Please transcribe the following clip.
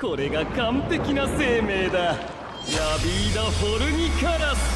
これが完璧な生命だ。ラビーダ・フォルニカラス。